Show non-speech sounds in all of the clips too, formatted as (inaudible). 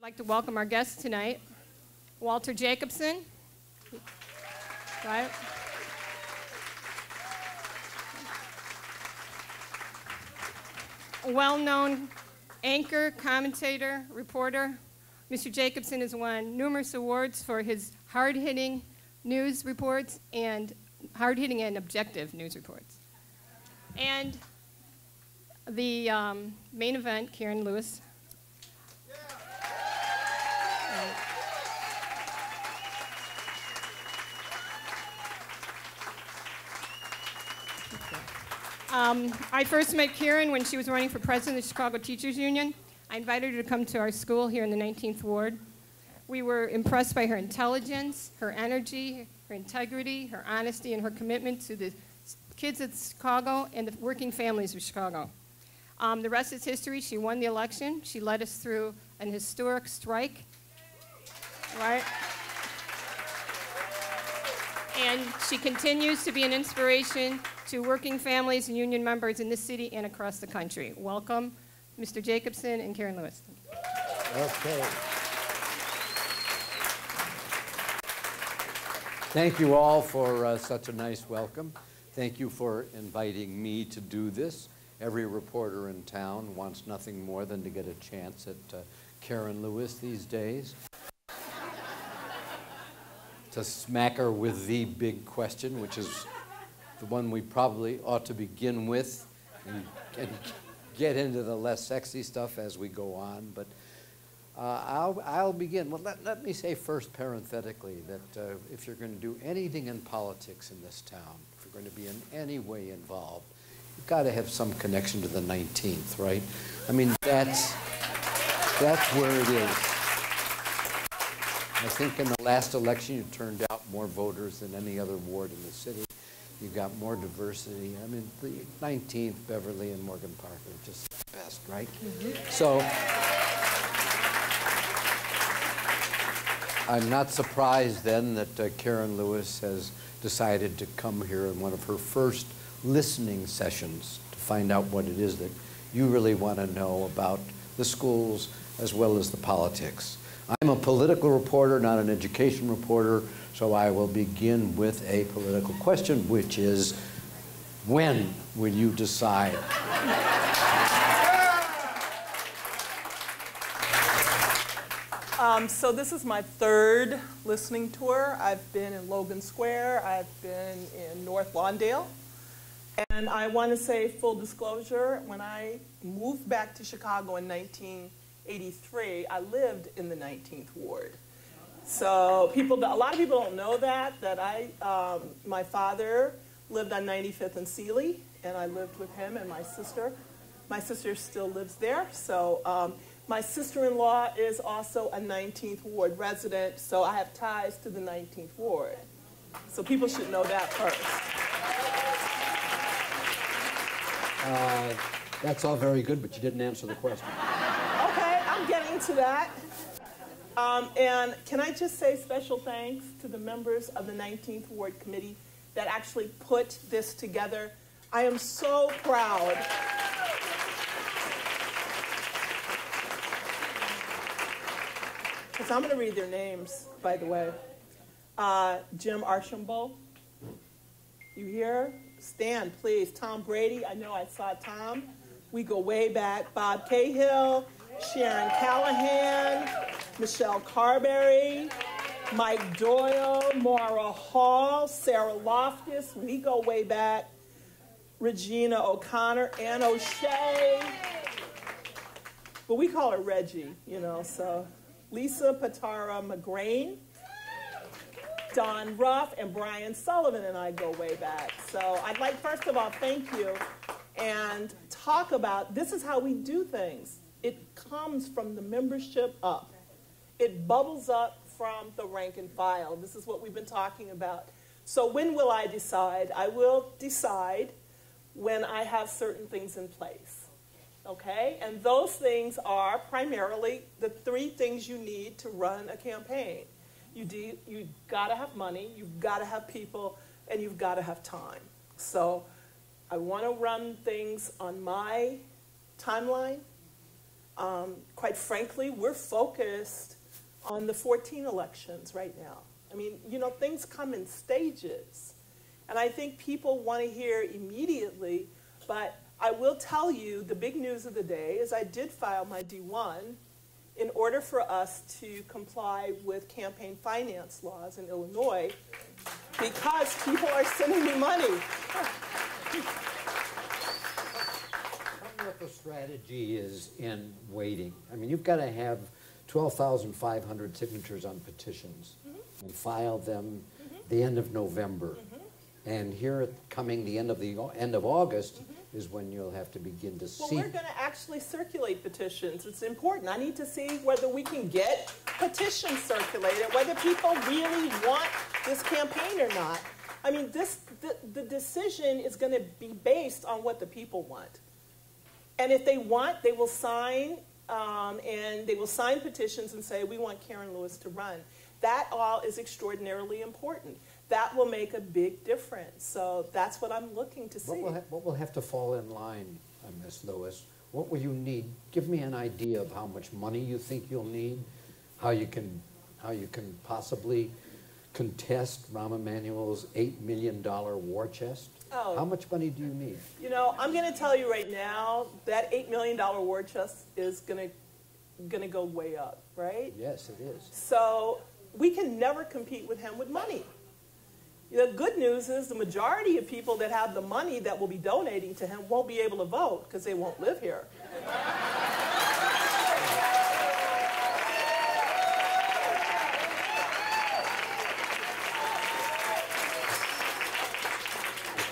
I'd like to welcome our guest tonight, Walter Jacobson. Right? A well-known anchor, commentator, reporter. Mr. Jacobson has won numerous awards for his hard-hitting news reports and hard-hitting and objective news reports. And the um, main event, Karen Lewis. Um, I first met Karen when she was running for president of the Chicago Teachers Union. I invited her to come to our school here in the 19th Ward. We were impressed by her intelligence, her energy, her integrity, her honesty, and her commitment to the kids of Chicago and the working families of Chicago. Um, the rest is history. She won the election. She led us through an historic strike, right? And she continues to be an inspiration to working families and union members in this city and across the country. Welcome, Mr. Jacobson and Karen Lewis. Okay. Thank you all for uh, such a nice welcome. Thank you for inviting me to do this. Every reporter in town wants nothing more than to get a chance at uh, Karen Lewis these days. To smack her with the big question, which is the one we probably ought to begin with and, and get into the less sexy stuff as we go on. But uh, I'll, I'll begin. Well, let, let me say first, parenthetically, that uh, if you're going to do anything in politics in this town, if you're going to be in any way involved, you've got to have some connection to the 19th, right? I mean, that's, that's where it is. I think in the last election you turned out more voters than any other ward in the city. You've got more diversity. I mean, the 19th, Beverly and Morgan Park are just the best, right? Mm -hmm. So I'm not surprised then that uh, Karen Lewis has decided to come here in one of her first listening sessions to find out what it is that you really want to know about the schools as well as the politics. I'm a political reporter, not an education reporter, so I will begin with a political question, which is, when will you decide? Um, so this is my third listening tour. I've been in Logan Square, I've been in North Lawndale, and I want to say full disclosure, when I moved back to Chicago in 19 83, I lived in the 19th ward. So people, a lot of people don't know that, that I, um, my father lived on 95th and Seeley, and I lived with him and my sister. My sister still lives there, so um, my sister-in-law is also a 19th ward resident, so I have ties to the 19th ward. So people should know that first. Uh, that's all very good, but you didn't answer the question getting to that. Um, and can I just say special thanks to the members of the 19th Ward Committee that actually put this together. I am so proud. Because I'm going to read their names, by the way. Uh, Jim Archambault, you here? Stand, please. Tom Brady, I know I saw Tom. We go way back. Bob Cahill, Sharon Callahan, Michelle Carberry, Mike Doyle, Maura Hall, Sarah Loftus, we go way back, Regina O'Connor, Ann O'Shea, but we call her Reggie, you know, so Lisa Patara McGrain, Don Ruff, and Brian Sullivan and I go way back. So I'd like, first of all, thank you and talk about this is how we do things. It comes from the membership up. It bubbles up from the rank and file. This is what we've been talking about. So when will I decide? I will decide when I have certain things in place. Okay? And those things are primarily the three things you need to run a campaign. You de- you've got to have money, you've got to have people, and you've got to have time. So I want to run things on my timeline Um, quite frankly, we're focused on the 14 elections right now. I mean, you know, things come in stages. And I think people want to hear immediately, but I will tell you the big news of the day is I did file my D1 in order for us to comply with campaign finance laws in Illinois because people are sending me money. The strategy is in waiting. I mean, you've got to have 12,500 signatures on petitions mm-hmm. and file them mm-hmm. the end of November. Mm-hmm. And here, coming the end of the, end of August is when you'll have to begin to Well, see. Well, we're going to actually circulate petitions. It's important. I need to see whether we can get petitions circulated, whether people really want this campaign or not. I mean, this the, the decision is going to be based on what the people want. And if they want, they will sign, um, and they will sign petitions and say, we want Karen Lewis to run. That all is extraordinarily important. That will make a big difference. So that's what I'm looking to see. What will, ha- what will have to fall in line, uh, Ms. Lewis? What will you need? Give me an idea of how much money you think you'll need, how you can, how you can possibly contest Rahm Emanuel's $8 million war chest? Oh. How much money do you need? You know, I'm going to tell you right now that $8 million war chest is going to going to go way up, right? Yes, it is. So we can never compete with him with money. The good news is the majority of people that have the money that will be donating to him won't be able to vote because they won't live here.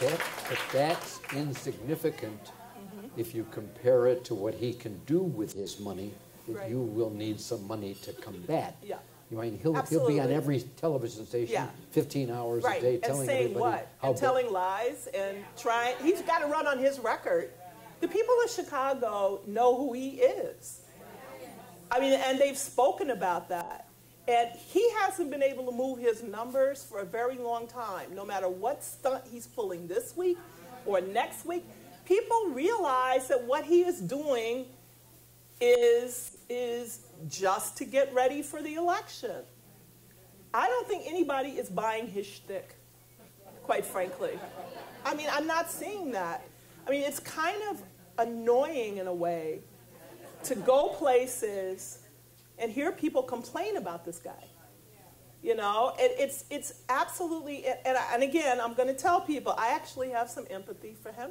That- But that's insignificant mm-hmm. if you compare it to what he can do with his money, that Right. you will need some money to combat. Yeah. You mean, he'll, he'll be on every television station, Yeah. 15 hours a day, and telling saying everybody what? how And big- telling lies and trying. He's got to run on his record. The people of Chicago know who he is. I mean, and they've spoken about that. And he hasn't been able to move his numbers for a very long time, no matter what stunt he's pulling this week or next week. People realize that what he is doing is, is just to get ready for the election. I don't think anybody is buying his shtick, quite frankly. I mean, I'm not seeing that. I mean, it's kind of annoying in a way to go places and hear people complain about this guy. You know, it, it's it's absolutely and, I- and again, I'm going to tell people I actually have some empathy for him.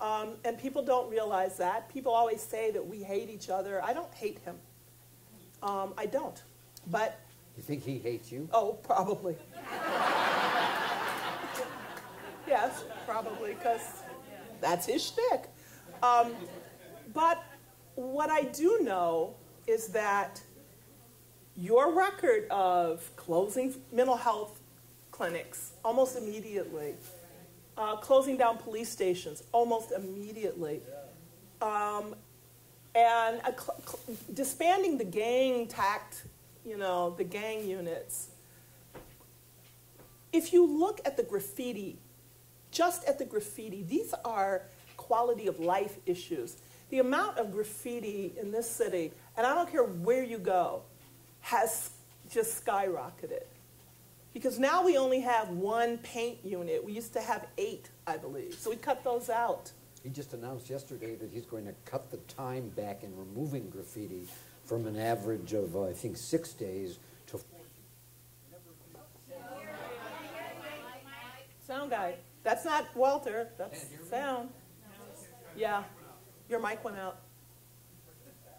Um, and people don't realize that. People always say that we hate each other. I don't hate him. Um, I don't. But You think he hates you? Oh, probably. (laughs) yes, probably, because that's his shtick. Um, but what I do know is that your record of closing mental health clinics almost immediately, uh, closing down police stations almost immediately, um, and disbanding the gang tact, you know, the gang units. If you look at the graffiti, just at the graffiti, these are quality of life issues. The amount of graffiti in this city, and I don't care where you go, has just skyrocketed. Because now we only have one paint unit. We used to have eight, I believe. So we cut those out. He just announced yesterday that he's going to cut the time back in removing graffiti from an average of, uh, I think, six days to Sound guy. That's not Walter. That's sound. Yeah. Your mic went out.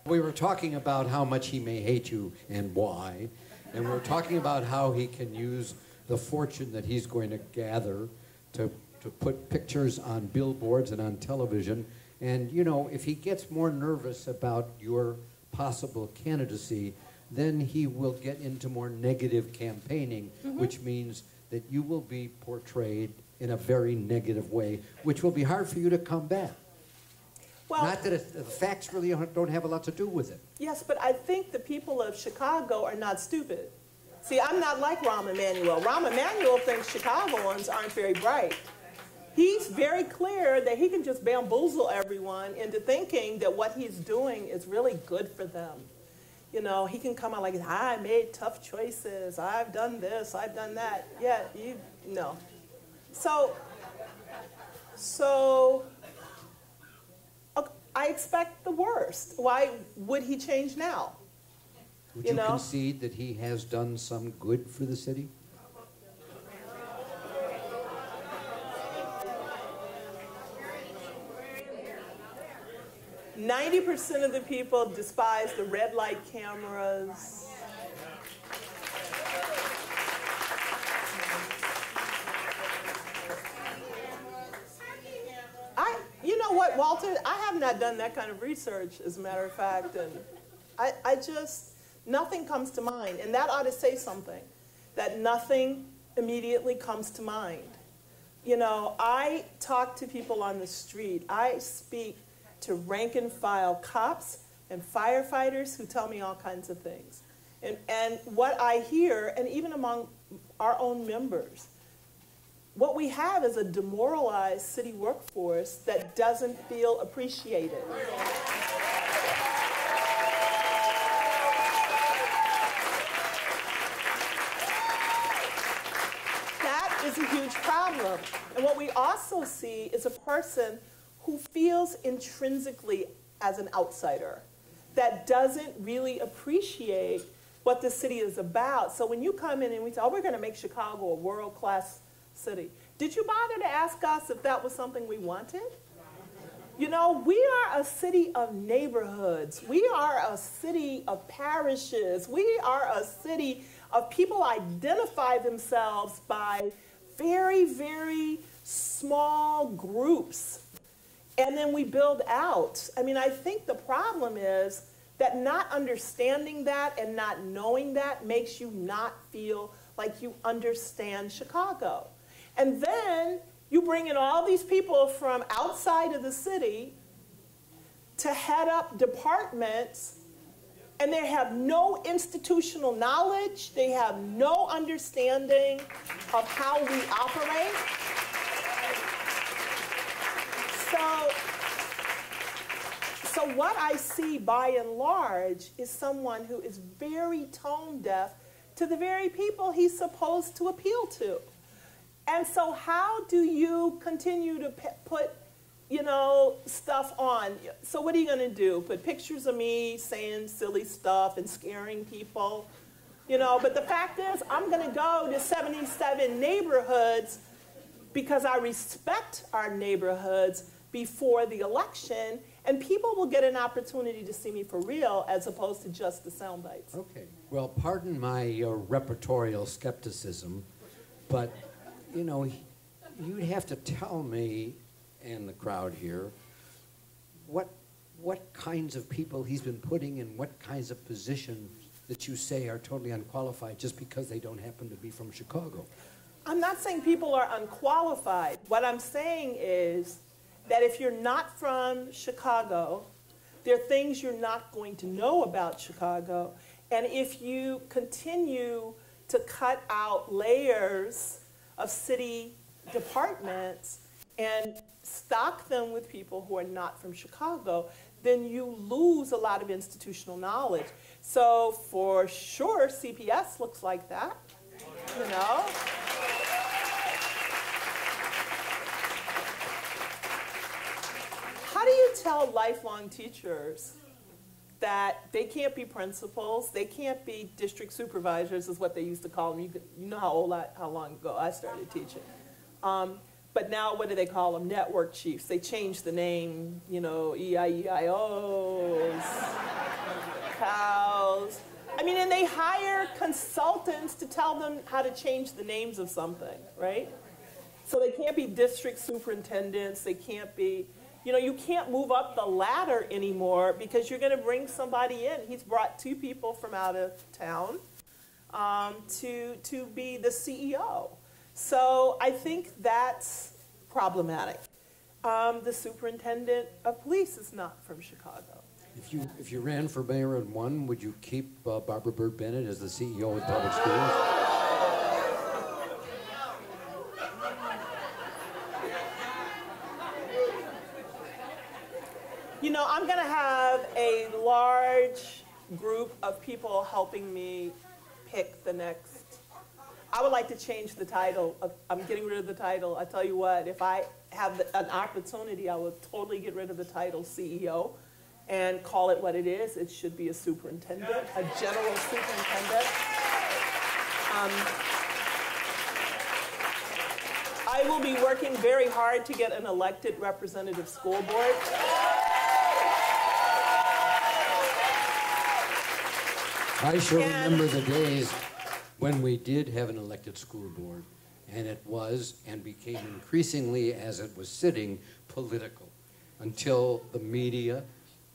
We were talking about how much he may hate you and why, and we're talking about how he can use the fortune that he's going to gather to, to put pictures on billboards and on television. And, you know, if he gets more nervous about your possible candidacy, then he will get into more negative campaigning, mm-hmm. which means that you will be portrayed in a very negative way, which will be hard for you to combat. Well, Not that it, the facts really don't don't have a lot to do with it. yes, but I think the people of Chicago are not stupid. See, I'm not like Rahm Emanuel. Rahm Emanuel thinks Chicagoans aren't very bright. he's very clear that he can just bamboozle everyone into thinking that what he's doing is really good for them. You know, he can come out like, I made tough choices. I've done this. I've done that. Yeah, you no. So, so I expect the worst. Why would he change now? Would You you know? concede that he has done some good for the city? Ninety percent of the people despise the red light cameras. I, you what, Walter? I have not done that kind of research, as a matter of fact, and I, I just nothing comes to mind, and that ought to say something. That nothing immediately comes to mind. You know, I talk to people on the street. I speak to rank and file cops and firefighters who tell me all kinds of things. And, and what I hear, and even among our own members, what we have is a demoralized city workforce that doesn't feel appreciated. That is a huge problem. And what we also see is a person who feels intrinsically as an outsider, that doesn't really appreciate what the city is about. So when you come in and we say, oh, we're going to make Chicago a world class city, did you bother to ask us if that was something we wanted? You know, we are a city of neighborhoods. We are a city of parishes. We are a city of people identify themselves by very, very small groups. And then we build out. I mean, I think the problem is that not understanding that and not knowing that makes you not feel like you understand Chicago. And then you bring in all these people from outside of the city to head up departments, and they have no institutional knowledge, they have no understanding of how we operate. So, so what I see by and large is someone who is very tone deaf to the very people he's supposed to appeal to. And so, how do you continue to put, you know, stuff on? So, what are you going to do? Put pictures of me saying silly stuff and scaring people? You know, but the fact is, I'm going to go to 77 neighborhoods because I respect our neighborhoods before the election, and people will get an opportunity to see me for real as opposed to just the sound bites. Okay. Well, pardon my uh, repertorial skepticism, but, you know, you'd have to tell me and the crowd here what, what kinds of people he's been putting in what kinds of positions that you say are totally unqualified just because they don't happen to be from Chicago. I'm not saying people are unqualified. What I'm saying is that if you're not from Chicago, there are things you're not going to know about Chicago. And if you continue to cut out layers of city departments and stock them with people who are not from Chicago, then you lose a lot of institutional knowledge. So for sure, CPS looks like that, you know? How do you tell lifelong teachers that they can't be principals, they can't be district supervisors, is what they used to call them. You, could, you know how old I, how long ago I started teaching. Um, but now, what do they call them? Network chiefs. They changed the name, you know, EIEIOs, cows. I mean, and they hire consultants to tell them how to change the names of something, right? So they can't be district superintendents, they can't be, you know, you can't move up the ladder anymore because you're going to bring somebody in. He's brought two people from out of town um, to, to be the CEO. So I think that's problematic. Um, the superintendent of police is not from Chicago. If you, if you ran for mayor and won, would you keep uh, Barbara Byrd-Bennett as the CEO of public schools? A large group of people helping me pick the next. I would like to change the title. I'm getting rid of the title. I tell you what, if I have an opportunity, I would totally get rid of the title CEO and call it what it is. It should be a superintendent, a general superintendent. Um, I will be working very hard to get an elected representative school board. I sure And- remember the days when we did have an elected school board, and it was, and became increasingly as it was sitting, political, until the media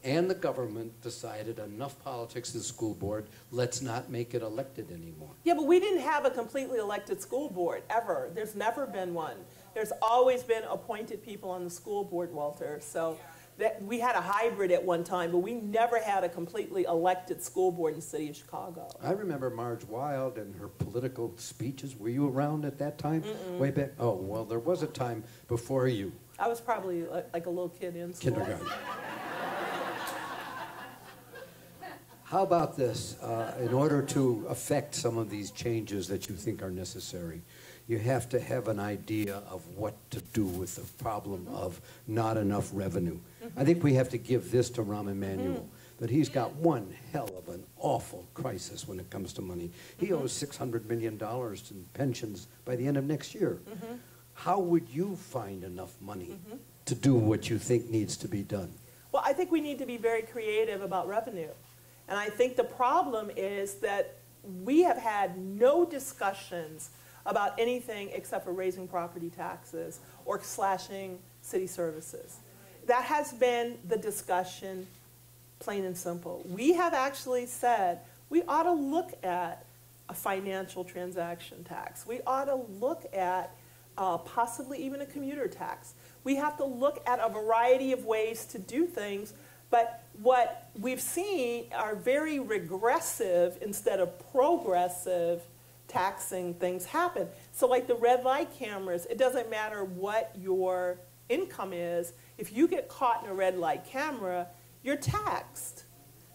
and the government decided enough politics in the school board, let's not make it elected anymore. Yeah, but we didn't have a completely elected school board, ever. There's never been one. There's always been appointed people on the school board, Walter. So that, we had a hybrid at one time, but we never had a completely elected school board in the city of Chicago. I remember Marge Wild and her political speeches. Were you around at that time? Way back? Oh, well, there was a time before you, I was probably li- like a little kid in school. kindergarten. How about this? Uh, in order to affect some of these changes that you think are necessary, you have to have an idea of what to do with the problem of not enough revenue. I think we have to give this to Rahm Emanuel, that he's got one hell of an awful crisis when it comes to money. He mm-hmm. owes $600 million in pensions by the end of next year. Mm-hmm. How would you find enough money mm-hmm. to do what you think needs to be done? Well, I think we need to be very creative about revenue. And I think the problem is that we have had no discussions about anything except for raising property taxes or slashing city services. That has been the discussion, plain and simple. We have actually said we ought to look at a financial transaction tax. We ought to look at uh, possibly even a commuter tax. We have to look at a variety of ways to do things, but what we've seen are very regressive instead of progressive taxing things happen. So, like the red light cameras, it doesn't matter what your income is, if you get caught in a red light camera, you're taxed.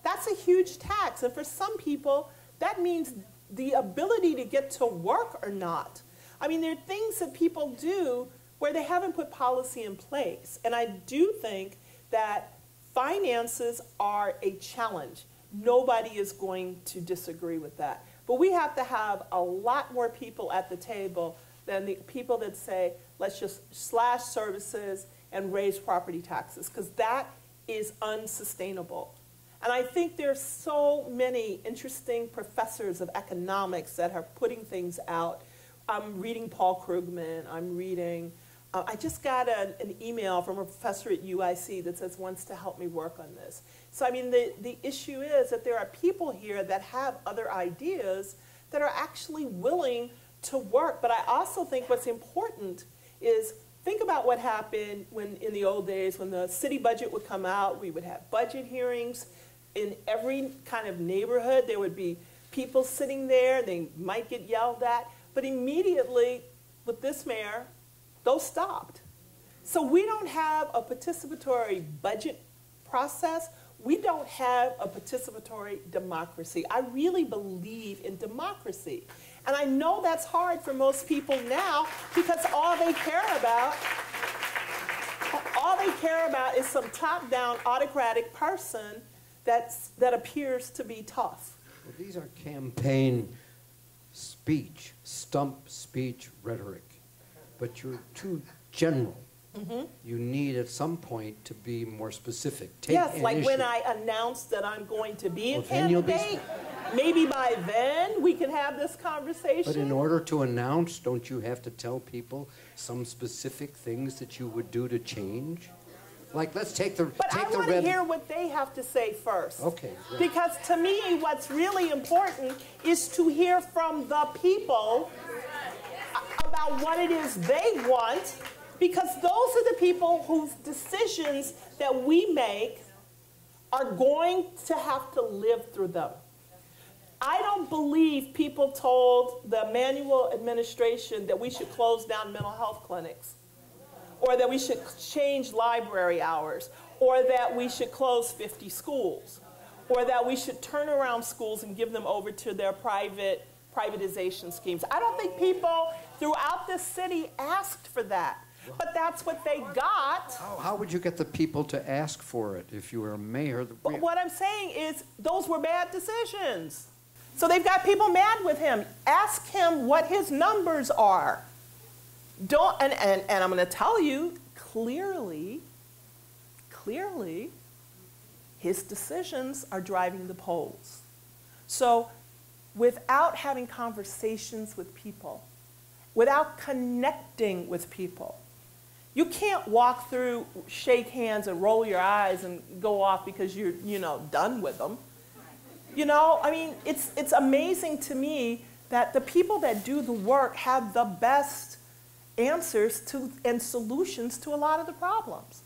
That's a huge tax. And for some people, that means the ability to get to work or not. I mean, there are things that people do where they haven't put policy in place. And I do think that finances are a challenge. Nobody is going to disagree with that. But we have to have a lot more people at the table than the people that say, let's just slash services and raise property taxes, because that is unsustainable. And I think there's so many interesting professors of economics that are putting things out. I'm reading Paul Krugman. I'm reading. Uh, I just got an, an email from a professor at UIC that says wants to help me work on this. So I mean, the the issue is that there are people here that have other ideas that are actually willing to work. But I also think what's important is think about what happened when in the old days when the city budget would come out, we would have budget hearings in every kind of neighborhood. There would be people sitting there, they might get yelled at, but immediately with this mayor, those stopped. So we don't have a participatory budget process. We don't have a participatory democracy. I really believe in democracy. And I know that's hard for most people now because all they care about all they care about is some top-down autocratic person that's, that appears to be tough. Well, these are campaign speech, stump speech rhetoric, but you're too general. Mm-hmm. You need at some point to be more specific. Take yes, like when. I announce that I'm going to be a Well, be candidate. Maybe by then we can have this conversation. But in order to announce, don't you have to tell people some specific things that you would do to change? Like, let's take the But take I want to hear what they have to say first. Okay, right. Because to me, what's really important is to hear from the people about what it is they want, because those are the people whose decisions that we make are going to have to live through them. I don't believe people told the Emanuel administration that we should close down mental health clinics or that we should change library hours, or that we should close 50 schools. or that we should turn around schools and give them over to their private privatization schemes. I don't think people throughout this city asked for that, but that's what they got. How, how would you get the people to ask for it if you were a mayor? But what I'm saying is, those were bad decisions. So they've got people mad with him. Ask him what his numbers are. Don't, and, and, and I'm going to tell you clearly, clearly, his decisions are driving the polls. So without having conversations with people, without connecting with people, you can't walk through, shake hands, and roll your eyes and go off because you're, you know, done with them. You know, I mean, it's, it's amazing to me that the people that do the work have the best answers to, and solutions to a lot of the problems.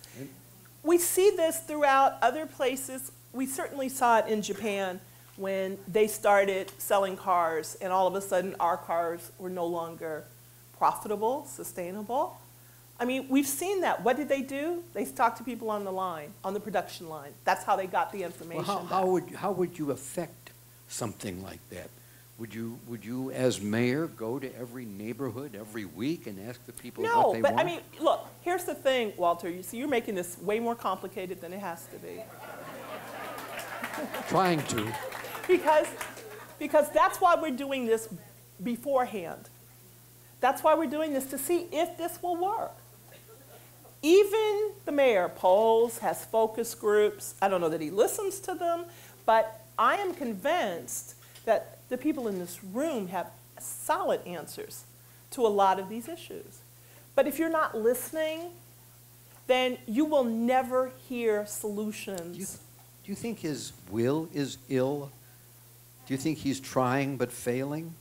We see this throughout other places. We certainly saw it in Japan when they started selling cars, and all of a sudden our cars were no longer profitable, sustainable. I mean, we've seen that. What did they do? They talked to people on the line, on the production line. That's how they got the information. Well, how, how would, how would you affect something like that? Would you, would you, as mayor, go to every neighborhood every week and ask the people what No, they but want? I mean, look, here's the thing, Walter. You see, you're making this way more complicated than it has to be. (laughs) Trying to. Because, because that's why we're doing this beforehand. That's why we're doing this to see if this will work. Even the mayor polls, has focus groups. I don't know that he listens to them, but I am convinced that the people in this room have solid answers to a lot of these issues. But if you're not listening, then you will never hear solutions. Do you, do you think his will is ill? Do you think he's trying but failing?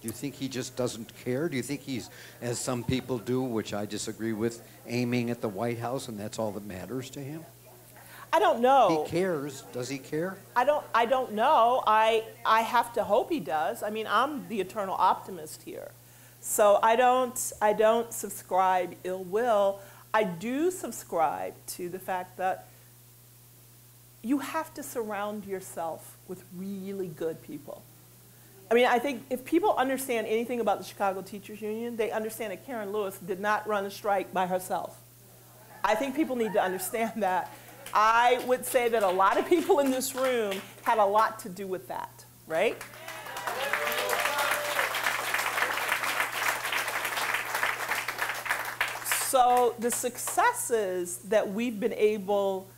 Do you think he just doesn't care? Do you think he's, as some people do, which I disagree with, aiming at the White House and that's all that matters to him? I don't know. He cares. Does he care? I don't, I don't know. I, I have to hope he does. I mean, I'm the eternal optimist here. So I don't, I don't subscribe ill will. I do subscribe to the fact that you have to surround yourself with really good people. I mean, I think if people understand anything about the Chicago Teachers Union, they understand that Karen Lewis did not run a strike by herself. I think people need to understand (laughs) that. I would say that a lot of people in this room had a lot to do with that, right? So the successes that we've been able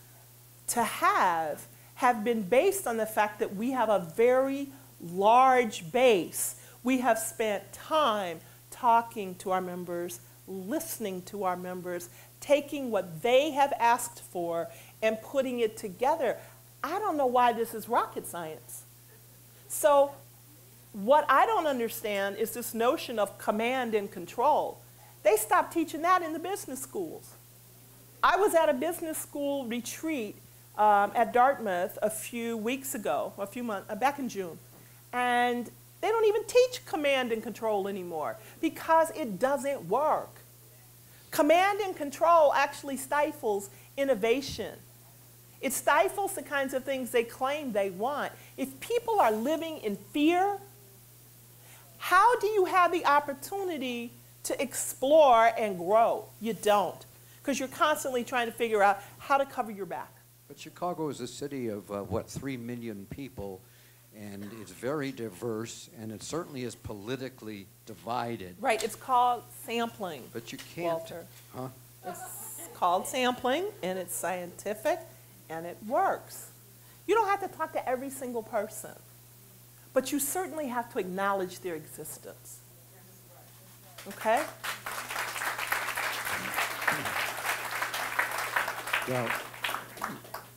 to have have been based on the fact that we have a very large base. We have spent time talking to our members, listening to our members, taking what they have asked for and putting it together. I don't know why this is rocket science. So, what I don't understand is this notion of command and control. They stopped teaching that in the business schools. I was at a business school retreat um, at Dartmouth a few weeks ago, a few months, uh, back in June, and they don't even teach command and control anymore because it doesn't work. Command and control actually stifles innovation. It stifles the kinds of things they claim they want. If people are living in fear, how do you have the opportunity to explore and grow? You don't, because you're constantly trying to figure out how to cover your back. But Chicago is a city of, uh, what, 3 million people, and it's very diverse, and it certainly is politically divided. Right, it's called sampling. But you can't. Walter. Huh? It's called sampling, and it's scientific, and it works. You don't have to talk to every single person, but you certainly have to acknowledge their existence. Okay? Well,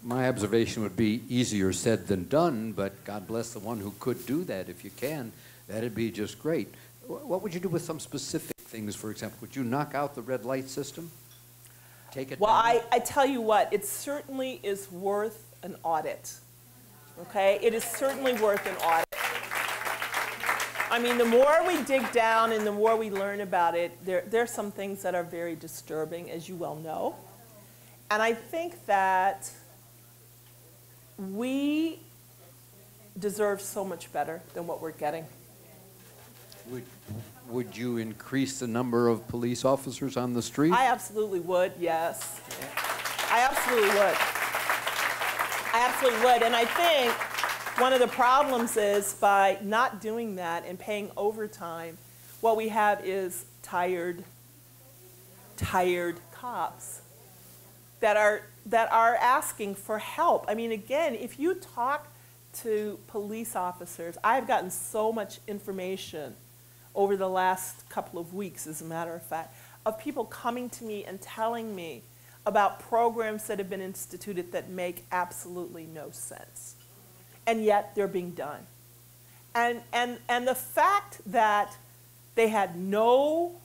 my observation would be easier said than done, but God bless the one who could do that. If you can, that'd be just great. What would you do with some specific things, for example? Would you knock out the red light system? Take it Well. I, I tell you what, it certainly is worth an audit. Okay? It is certainly worth an audit. I mean, the more we dig down and the more we learn about it, there, there are some things that are very disturbing, as you well know. And I think that we deserve so much better than what we're getting. Would, would you increase the number of police officers on the street? I absolutely would, yes. I absolutely would. I absolutely would. And I think one of the problems is by not doing that and paying overtime, what we have is tired, tired cops that are, that are asking for help. I mean, again, if you talk to police officers, I've gotten so much information over the last couple of weeks, as a matter of fact, of people coming to me and telling me about programs that have been instituted that make absolutely no sense. And yet they're being done. And, and, and the fact that they had no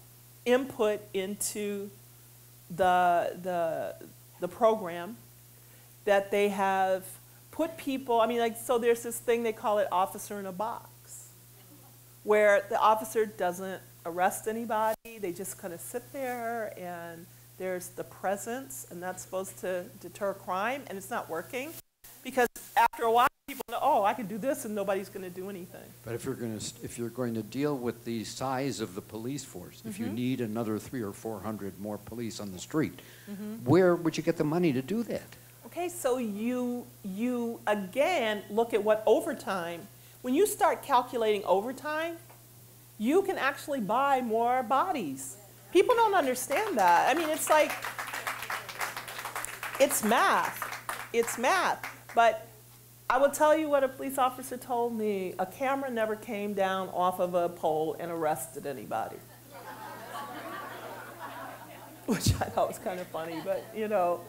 input into the, the, the program, that they have put people, I mean, like, so there's this thing, they call it officer in a box where the officer doesn't arrest anybody, they just kind of sit there and there's the presence, and that's supposed to deter crime, and it's not working. Because after a while, oh, I can do this and nobody's going to do anything. But if you're going to, if you're going to deal with the size of the police force, if you mm-hmm. need another three or four hundred more police on the street, mm-hmm. where would you get the money to do that? Okay, so you, you again look at what overtime, when you start calculating overtime, you can actually buy more bodies. People don't understand that. I mean, it's like, it's math. It's math. But I will tell you what a police officer told me. A camera never came down off of a pole and arrested anybody. (laughs) Which I thought was kind of funny, but you know.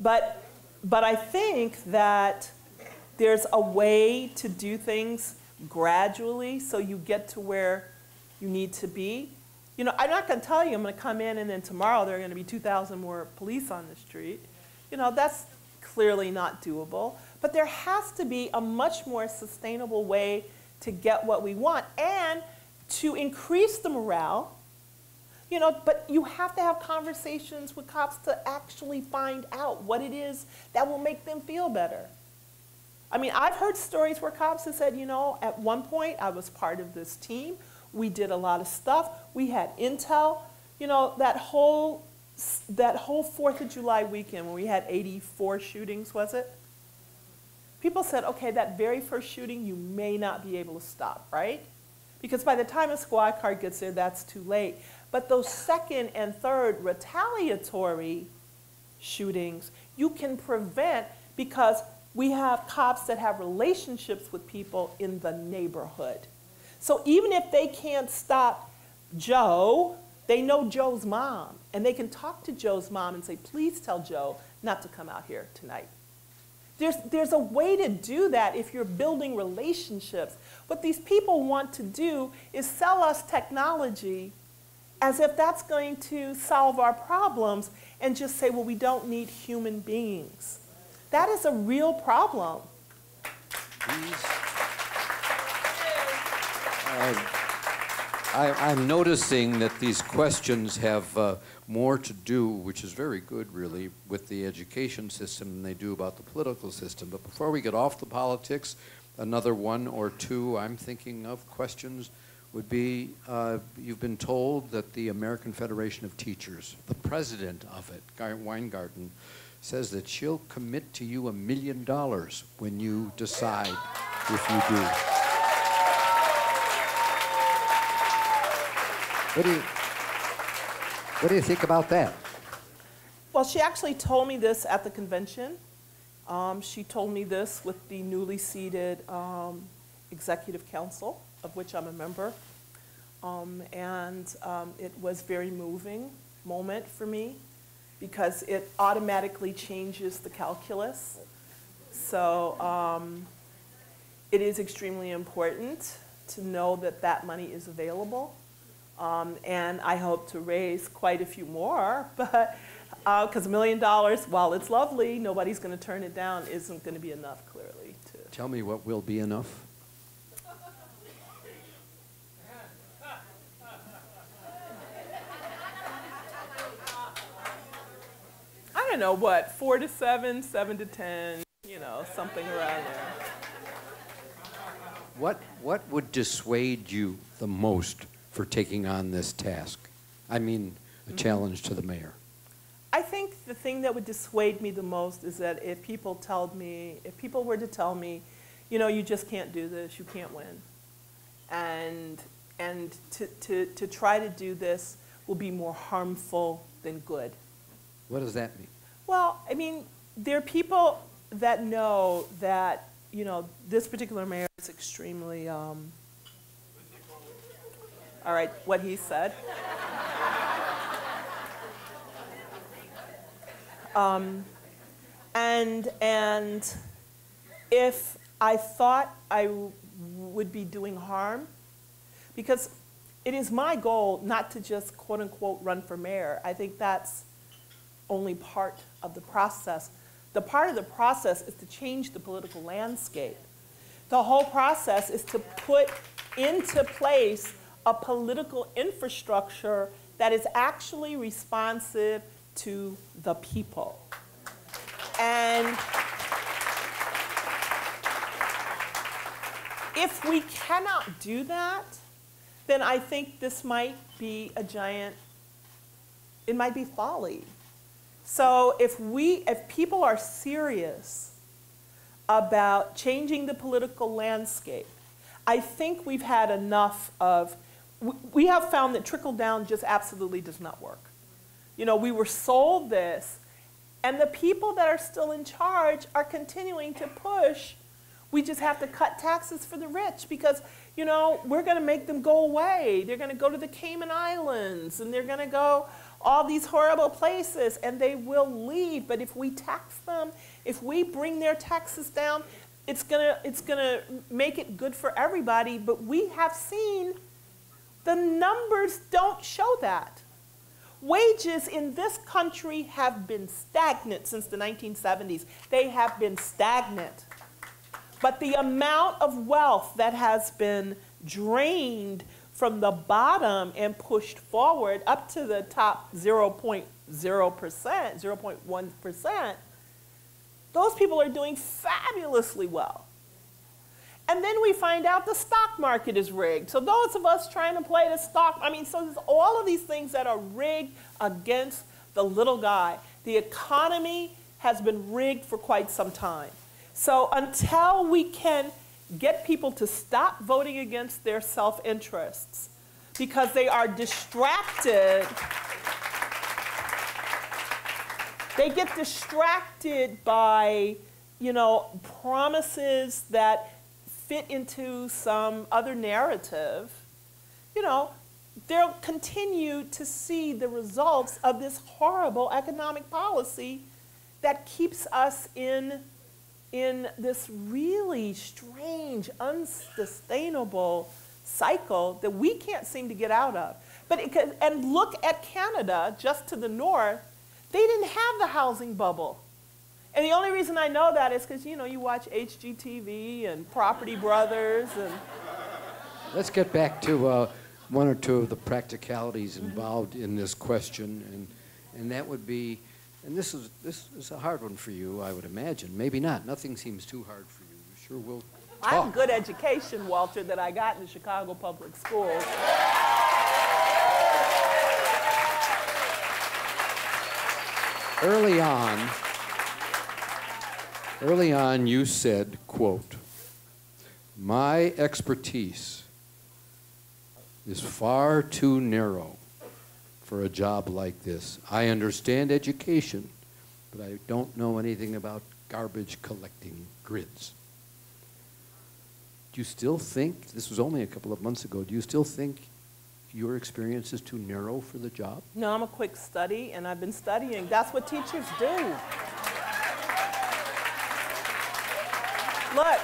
But, but I think that there's a way to do things gradually so you get to where you need to be. You know, I'm not going to tell you I'm going to come in and then tomorrow there are going to be 2,000 more police on the street. You know, that's clearly not doable. But there has to be a much more sustainable way to get what we want and to increase the morale. You know, but you have to have conversations with cops to actually find out what it is that will make them feel better. I mean, I've heard stories where cops have said, you know, at one point I was part of this team. We did a lot of stuff. We had intel. You know, that whole that whole 4th of July weekend when we had 84 shootings, was it? People said, okay, that very first shooting you may not be able to stop, right? Because by the time a squad car gets there, that's too late. But those second and third retaliatory shootings, you can prevent because we have cops that have relationships with people in the neighborhood. So even if they can't stop Joe, they know Joe's mom, and they can talk to Joe's mom and say, please tell Joe not to come out here tonight. There's, there's a way to do that if you're building relationships. What these people want to do is sell us technology as if that's going to solve our problems and just say, well, we don't need human beings. That is a real problem. Uh, I, I'm noticing that these questions have uh, more to do, which is very good, really, with the education system than they do about the political system. But before we get off the politics, another one or two I'm thinking of questions would be, uh, you've been told that the American Federation of Teachers, the president of it, Weingarten, says that she'll commit to you a million dollars when you decide if you do. Do you, what do you think about that? Well, she actually told me this at the convention. Um, she told me this with the newly seated um, executive council, of which I'm a member. Um, and um, it was very moving moment for me because it automatically changes the calculus. So um, it is extremely important to know that that money is available. Um, and I hope to raise quite a few more, (laughs) but because a million dollars, while it's lovely, nobody's going to turn it down, isn't going to be enough, clearly. To, Tell me what will be enough. (laughs) I don't know what, four to seven, seven to ten, you you know, something around there. What, what would dissuade you the most for taking on this task? I mean, a challenge to the mayor. I think the thing that would dissuade me the most is that if people told me, if people were to tell me, you know, you just can't do this, you can't win. And, and to, to, to try to do this will be more harmful than good. What does that mean? Well, I mean, there are people that know that, you know, this particular mayor is extremely, um, all right, what he said. Um, and, and if I thought I would be doing harm, because it is my goal not to just quote unquote run for mayor. I think that's only part of the process. The part of the process is to change the political landscape. The whole process is to put into place a political infrastructure that is actually responsive to the people. And if we cannot do that, then I think this might be a giant, it might be folly. So if we, if people are serious about changing the political landscape, I think we've had enough of, we- have found that trickle down just absolutely does not work. You know, we were sold this, and the people that are still in charge are continuing to push. We just have to cut taxes for the rich because, you know, we're going to make them go away. They're going to go to the Cayman Islands and they're going to go all these horrible places and they will leave. But if we tax them, if we bring their taxes down, it's going to it's going to make it good for everybody. But we have seen the numbers don't show that. Wages in this country have been stagnant since the 1970s. They have been stagnant. But the amount of wealth that has been drained from the bottom and pushed forward up to the top 0.0%, 0.1%, those people are doing fabulously well. And then we find out the stock market is rigged. So those of us trying to play the stock, I mean, so there's all of these things that are rigged against the little guy. The economy has been rigged for quite some time. So until we can get people to stop voting against their self-interests because they are distracted, they get distracted by, you know, promises that fit into some other narrative, you know, they'll continue to see the results of this horrible economic policy that keeps us in, in this really strange, unsustainable cycle that we can't seem to get out of. But it and look at Canada, just to the north, they didn't have the housing bubble. And the only reason I know that is because, you know, you watch HGTV and Property Brothers and Let's get back to uh, one or two of the practicalities involved in this question, and, and that would be, and this is, this is a hard one for you, I would imagine. Maybe not. Nothing seems too hard for you. You sure will talk. I have good education, Walter, that I got in the Chicago public schools. Early on, early on, you said, quote, "My expertise is far too narrow for a job like this. I understand education, but I don't know anything about garbage collecting grids." Do you still think, this was only a couple of months ago, do you still think your experience is too narrow for the job? No, I'm a quick study, and I've been studying. That's what teachers do. Look,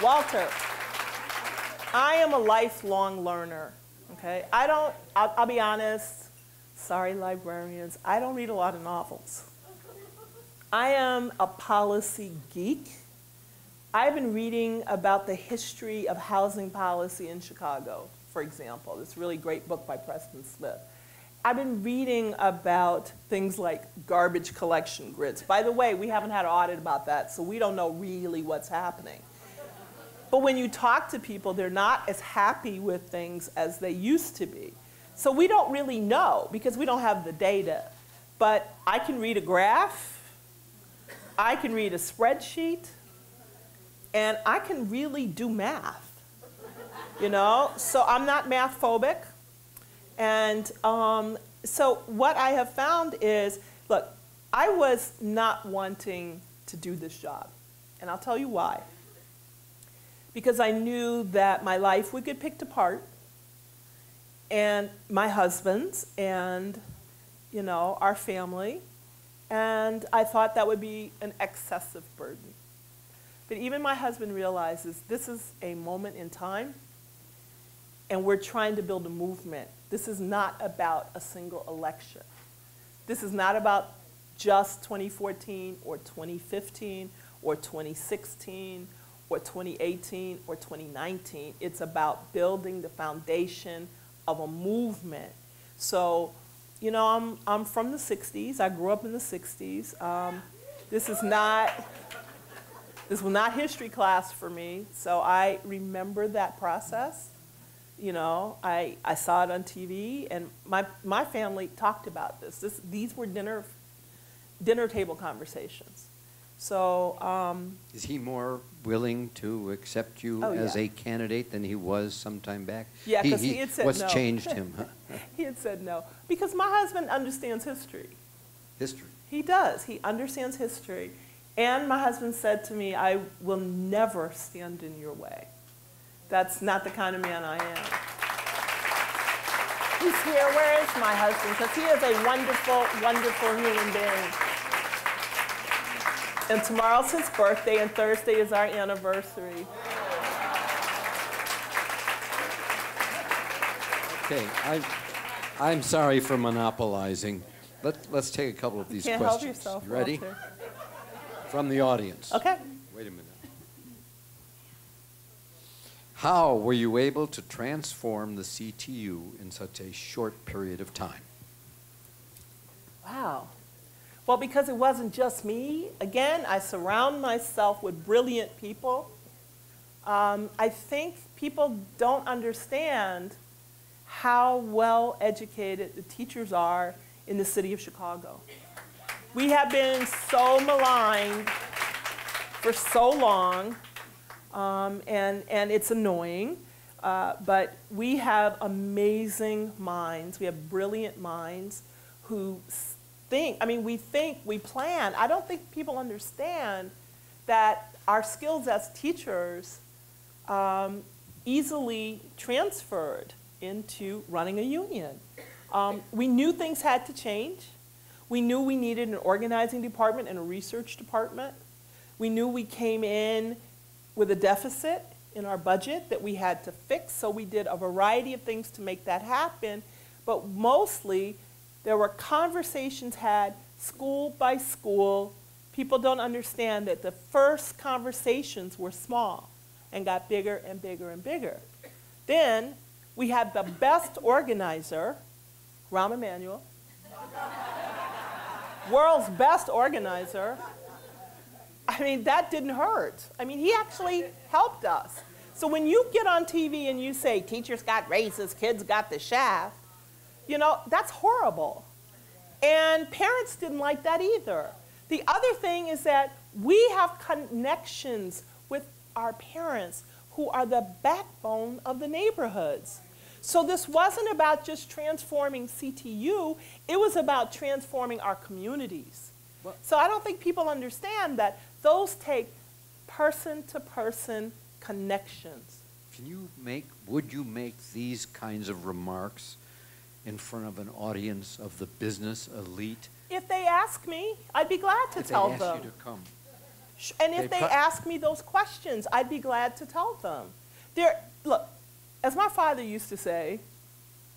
Walter, I am a lifelong learner, okay? I don't, I'll, I'll be honest, sorry, librarians, I don't read a lot of novels. I am a policy geek. I've been reading about the history of housing policy in Chicago, for example. This really great book by Preston Smith. I've been reading about things like garbage collection grids. By the way, we haven't had an audit about that, so we don't know really what's happening. But when you talk to people, they're not as happy with things as they used to be. So we don't really know because we don't have the data. But I can read a graph, I can read a spreadsheet, and I can really do math. You know? So I'm not math phobic. And um, so what I have found is look, I was not wanting to do this job. And I'll tell you why. Because I knew that my life would get picked apart, and my husband's, and you know, our family, and I thought that would be an excessive burden. But even my husband realizes this is a moment in time, and we're trying to build a movement. This is not about a single election. This is not about just 2014 or 2015 or 2016 or 2018 or 2019. It's about building the foundation of a movement. So, you know, I'm, I'm from the 60s. I grew up in the 60s. Um, this is not, this was not history class for me, so I remember that process. You know, I, I saw it on TV, and my, my family talked about this. this. These were dinner, dinner table conversations. So, um, Is he more willing to accept you Oh, as yeah. a candidate than he was sometime back? Yeah, 'cause he had said What's no. changed (laughs) him? huh? he had said no. Because my husband understands history. History. He does. He understands history. And my husband said to me, I will never stand in your way. That's not the kind of man I am. He's here. Where is my husband? Because he is a wonderful, wonderful human being. And tomorrow's his birthday, and Thursday is our anniversary. Okay, I, I'm sorry for monopolizing. Let, let's take a couple of these Can't questions. help yourself. You ready? Walter. From the audience. Okay. Wait a minute. How were you able to transform the CTU in such a short period of time? Wow. Well, because it wasn't just me. Again, I surround myself with brilliant people. Um, I think people don't understand how well educated the teachers are in the city of Chicago. We have been so maligned for so long, um, and, and it's annoying. Uh, but we have amazing minds. We have brilliant minds who think, I mean, we think, we plan. I don't think people understand that our skills as teachers um, easily transferred into running a union. Um, we knew things had to change. We knew we needed an organizing department and a research department. We knew we came in with a deficit in our budget that we had to fix, so we did a variety of things to make that happen. But mostly, there were conversations had school by school. People don't understand that the first conversations were small and got bigger and bigger and bigger. Then we had the best organizer, Rahm Emanuel, (laughs) world's best organizer. I mean, that didn't hurt. I mean, he actually helped us. So when you get on TV and you say teachers got raises, kids got the shaft, you know, that's horrible. And parents didn't like that either. The other thing is that we have connections with our parents who are the backbone of the neighborhoods. So this wasn't about just transforming CTU, it was about transforming our communities. So I don't think people understand that those take person to person connections. Can you make, would you make these kinds of remarks in front of an audience of the business elite? If they ask me, I'd be glad to If they tell asked them. you to come. And if They they ask me those questions, I'd be glad to tell them. There, look, as my father used to say,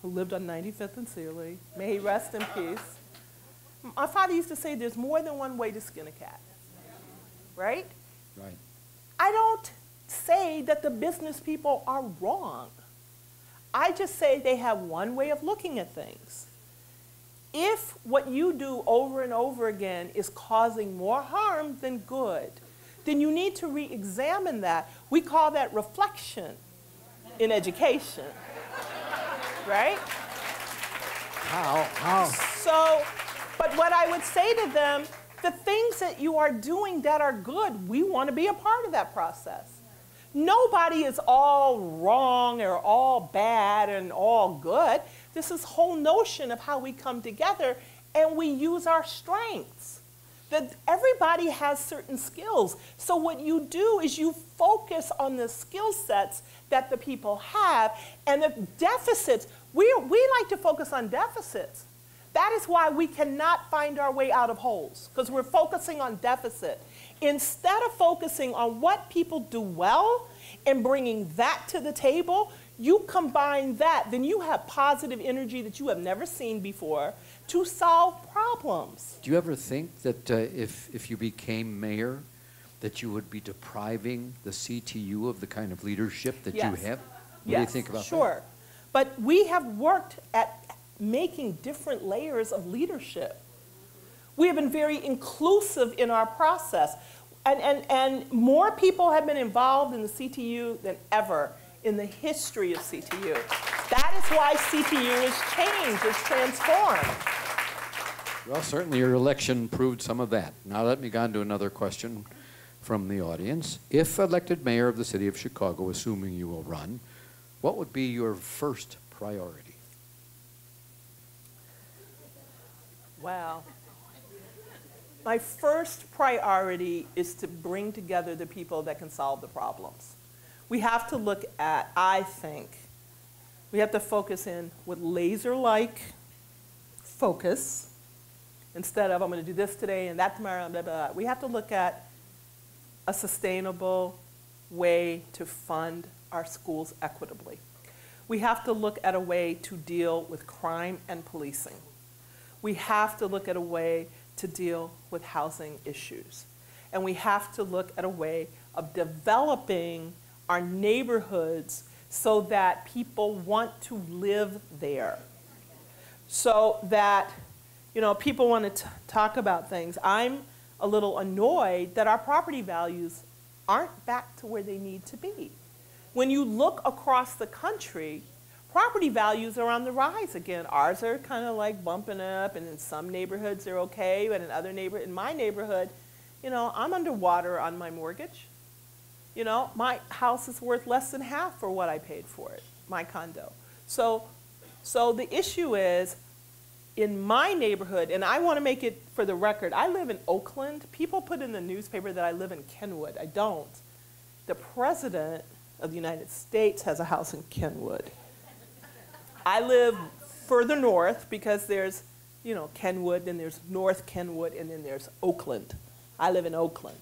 who lived on 95th and Seeley, may he rest in peace. My father used to say there's more than one way to skin a cat, right? Right. I don't say that the business people are wrong. I just say they have one way of looking at things. if what you do over and over again is causing more harm than good, then you need to re examine that. We call that reflection in education, right? How, how? So, but what I would say to them, the things that you are doing that are good, we want to be a part of that process. Nobody is all wrong or all bad and all good. This is whole notion of how we come together and we use our strengths. That everybody has certain skills. So what you do is you focus on the skill sets that the people have and the deficits. We, we like to focus on deficits. That is why we cannot find our way out of holes, because we're focusing on deficit. Instead of focusing on what people do well and bringing that to the table, you combine that, then you have positive energy that you have never seen before to solve problems. Do you ever think that uh, if, if you became mayor, that you would be depriving the CTU of the kind of leadership that Yes. you have? What do yes, you think about that? sure. But we have worked at making different layers of leadership. We have been very inclusive in our process. And, and, and more people have been involved in the CTU than ever in the history of CTU. That is why CTU has changed, it's transformed. Well, certainly your election proved some of that. Now let me go on to another question from the audience. If elected mayor of the city of Chicago, assuming you will run, what would be your first priority? Wow. My first priority is to bring together the people that can solve the problems. We have to look at, I think, we have to focus in with laser like focus instead of I'm going to do this today and that tomorrow, blah, blah, blah. We have to look at a sustainable way to fund our schools equitably. We have to look at a way to deal with crime and policing we have to look at a way to deal with housing issues. And we have to look at a way of developing our neighborhoods so that people want to live there. So that, you know, people want to talk about things. I'm a little annoyed that our property values aren't back to where they need to be. When you look across the country, property values are on the rise again. Ours are kind of like bumping up, and in some neighborhoods they're okay, but in other neighbor, in my neighborhood, you know, I'm underwater on my mortgage. You know, my house is worth less than half for what I paid for it, my condo. So, so the issue is, in my neighborhood, and I want to make it for the record, I live in Oakland. People put in the newspaper that I live in Kenwood. I don't. The president of the United States has a house in Kenwood. I live further north because there's, you know, Kenwood, and there's North Kenwood, and then there's Oakland. I live in Oakland.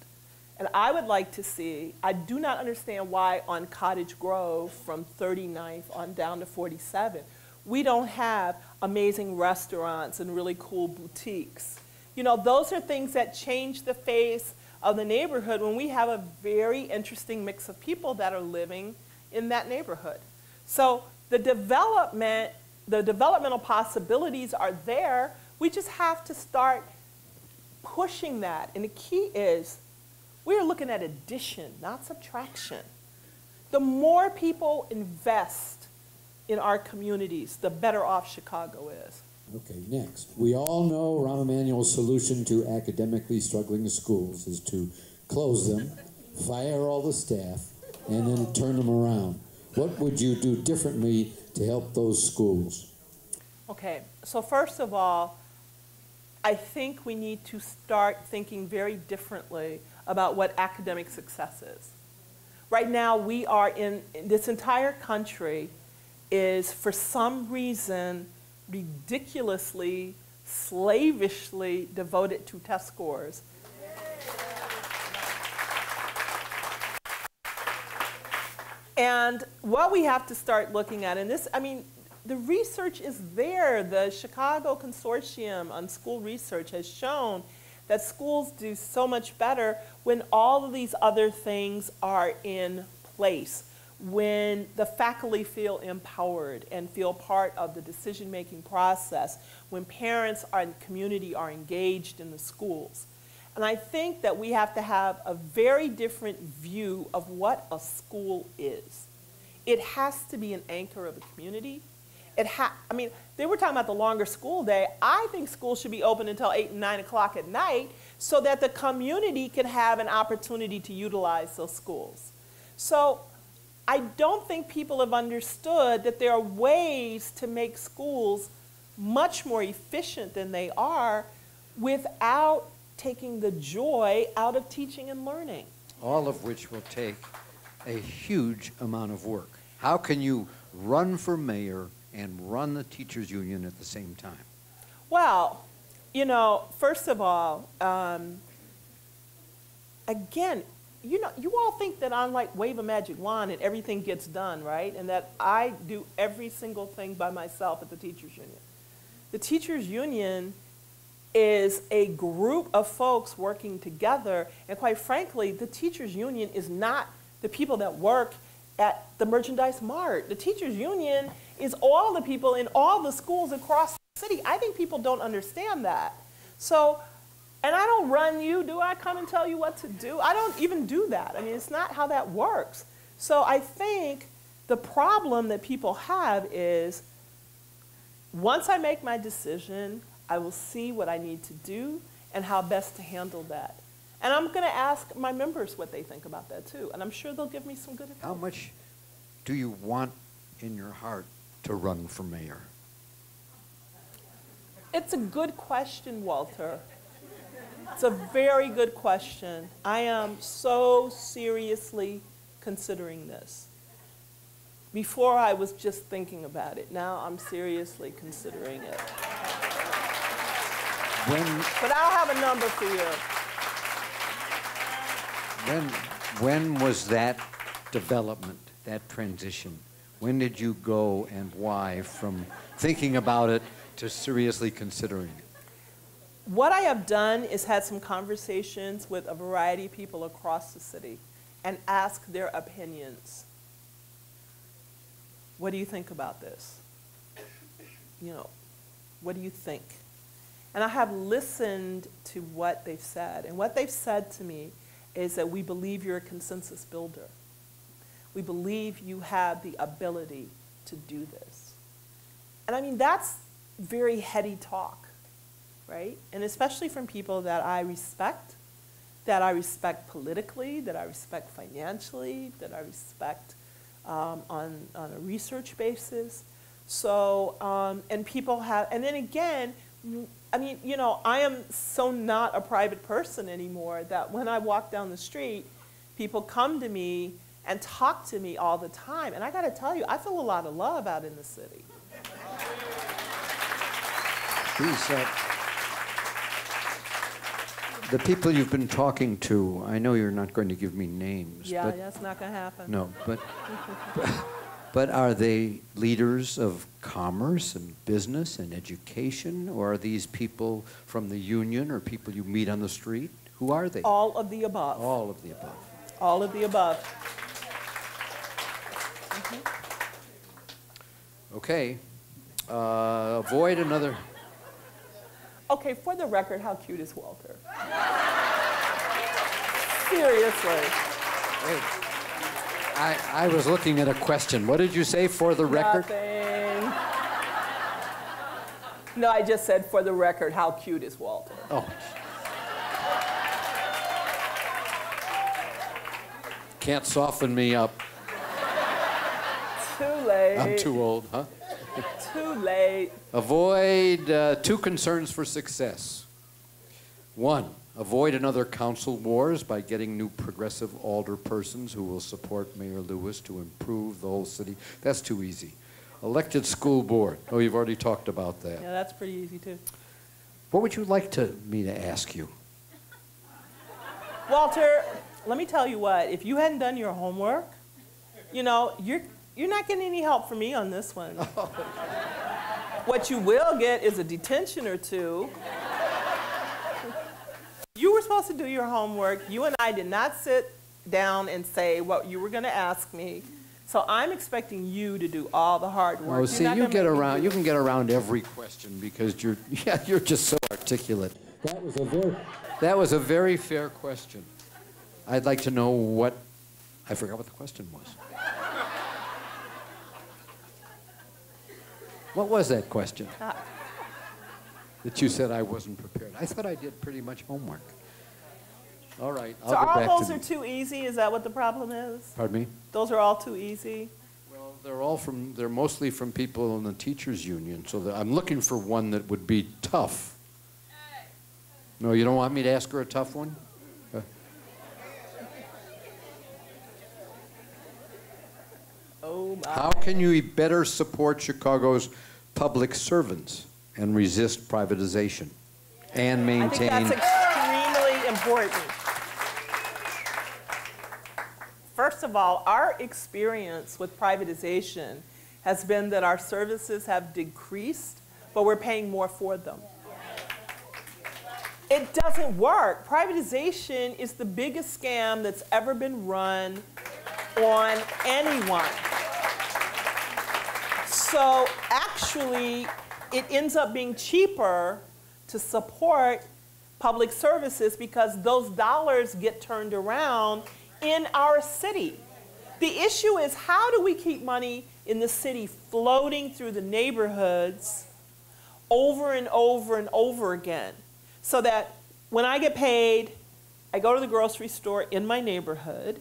And I would like to see, I do not understand why on Cottage Grove from 39th on down to 47, we don't have amazing restaurants and really cool boutiques. You know, those are things that change the face of the neighborhood when we have a very interesting mix of people that are living in that neighborhood. So the development, the developmental possibilities are there. We just have to start pushing that. And the key is we're looking at addition, not subtraction. The more people invest in our communities, the better off Chicago is. Okay, next. We all know Rahm Emanuel's solution to academically struggling schools is to close them, fire all the staff, and then turn them around. What would you do differently to help those schools? Okay, so first of all, I think we need to start thinking very differently about what academic success is. Right now, we are in, this entire country is for some reason ridiculously, slavishly devoted to test scores. And what we have to start looking at, and this, I mean, the research is there. The Chicago Consortium on School Research has shown that schools do so much better when all of these other things are in place. when the faculty feel empowered and feel part of the decision-making process, when parents and community are engaged in the schools. And I think that we have to have a very different view of what a school is. It has to be an anchor of the community. It ha- I mean, they were talking about the longer school day. I think schools should be open until 8 and 9 o'clock at night so that the community can have an opportunity to utilize those schools. So I don't think people have understood that there are ways to make schools much more efficient than they are without taking the joy out of teaching and learning. All of which will take a huge amount of work. How can you run for mayor and run the teachers' union at the same time? Well, you know, first of all, um, again, you know, you all think that I'm like wave a magic wand and everything gets done, right? And that I do every single thing by myself at the teachers union. The teachers union is a group of folks working together, and quite frankly, the teachers union is not the people that work at the merchandise mart. The teachers union is all the people in all the schools across the city. I think people don't understand that. So, and I don't run you, do I come and tell you what to do? I don't even do that. I mean, it's not how that works. So I think the problem that people have is once I make my decision, I will see what I need to do and how best to handle that. And I'm going to ask my members what they think about that too. And I'm sure they'll give me some good advice. How much do you want in your heart to run for mayor? It's a good question, Walter. It's a very good question. I am so seriously considering this. Before I was just thinking about it. Now I'm seriously considering it. When, But I'll have a number for you. when, when was that development, that transition? When did you go and why from thinking about it to seriously considering it? What I have done is had some conversations with a variety of people across the city and asked their opinions. What do you think about this? You know, what do you think? And I have listened to what they've said. And what they've said to me is that we believe you're a consensus builder. We believe you have the ability to do this. And I mean, that's very heady talk, right? And especially from people that I respect, that I respect politically, that I respect financially, that I respect um, on, on a research basis. So, um, and people have, and then again, I mean, you know, I am so not a private person anymore that when I walk down the street, people come to me and talk to me all the time. And I got to tell you, I feel a lot of love out in the city. These, uh, the people you've been talking to, I know you're not going to give me names, Yeah, but that's not going to happen. no, but (laughs) but are they leaders of commerce and business and education, or are these people from the union or people you meet on the street? Who are they? All of the above. All of the above. All of the above. Okay. Uh, avoid another. Okay, for the record, how cute is Walter? (laughs) Seriously. I, I was looking at a question. What did you say for the record? Nothing. No, I just said for the record, how cute is Walter? Oh. Can't soften me up. Too late. I'm too old, huh? Too late. Avoid uh, two concerns for success. One, avoid another council wars by getting new progressive alder persons who will support Mayor Lewis to improve the whole city. That's too easy. Elected school board. Oh, you've already talked about that. Yeah, that's pretty easy too. What would you like to, me to ask you? Walter, let me tell you what, if you hadn't done your homework, you know, you're, you're not getting any help from me on this one. (laughs) what you will get is a detention or two. You were supposed to do your homework. You and I did not sit down and say what you were going to ask me. So I'm expecting you to do all the hard work. Oh, You're see, you get around, you can get around every question because you're, (laughs) yeah, you're just so articulate. That was a very, That was a very fair question. I'd like to know what, I forgot what the question was. What was that question? Uh, That you said I wasn't prepared. I thought I did pretty much homework. All right, I'll So all back those to. are too easy? Is that what the problem is? Pardon me? Those are all too easy? Well, they're all from, they're mostly from people in the teachers' union, so that- I'm looking for one that would be tough. No, you don't want me to ask her a tough one? Uh, Oh, my. How can you better support Chicago's public servants and resist privatization and maintain. I think that's extremely important. First of all, our experience with privatization has been that our services have decreased, but we're paying more for them. It doesn't work. Privatization is the biggest scam that's ever been run on anyone. So actually, it ends up being cheaper to support public services because those dollars get turned around in our city. The issue is how do we keep money in the city floating through the neighborhoods over and over and over again so that when I get paid, I go to the grocery store in my neighborhood.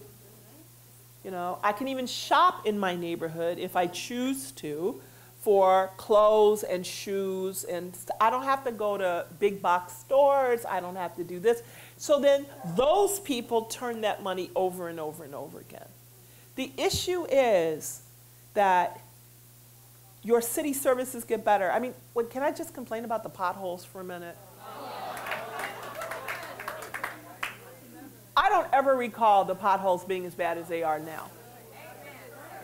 You know, I can even shop in my neighborhood if I choose to for clothes and shoes and I don't have to go to big box stores. I don't have to do this. So then those people turn that money over and over and over again. The issue is that your city services get better. I mean, can I just complain about the potholes for a minute? I don't ever recall the potholes being as bad as they are now.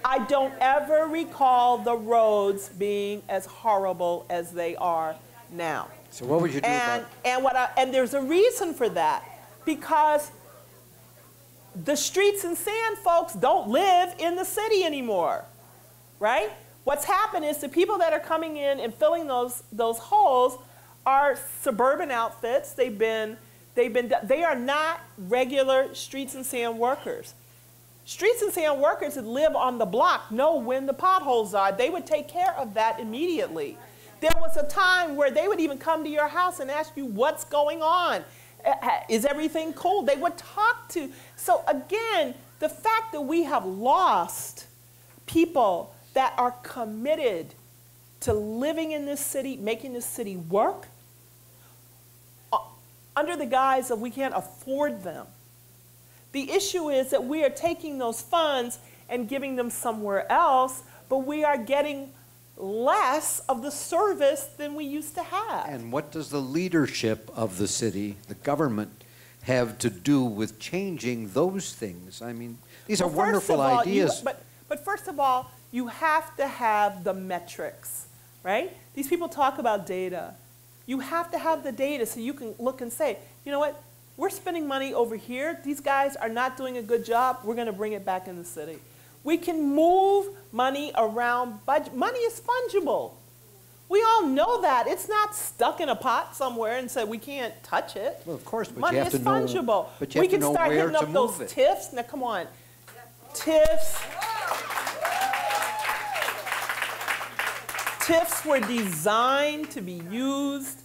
I don't ever recall the roads being as horrible as they are now. So what would you do And, about? and, what I, and there's a reason for that because the streets and San folks don't live in the city anymore, right? What's happened is the people that are coming in and filling those, those holes are suburban outfits. They've been, they've been, they are not regular streets and San workers. Streets and San workers that live on the block know when the potholes are. They would take care of that immediately. There was a time where they would even come to your house and ask you what's going on. Uh, Is everything cool? They would talk to. So again, the fact that we have lost people that are committed to living in this city, making this city work, uh, under the guise of we can't afford them. The issue is that we are taking those funds and giving them somewhere else, but we are getting less of the service than we used to have. And what does the leadership of the city, the government, have to do with changing those things? I mean, these are Well, first wonderful all, you- ideas. but, but first of all, you have to have the metrics, right? These people talk about data. You have to have the data so you can look and say, you know what? We're spending money over here. These guys are not doing a good job. We're going to bring it back in the city. We can move money around. Budget. Money is fungible. We all know that. It's not stuck in a pot somewhere and said we can't touch it. Well, of course, but you Money have is to know- fungible. but you we have to can know start where hitting to up those it. TIFs. Now, come on. TIFs. TIFs were designed to be used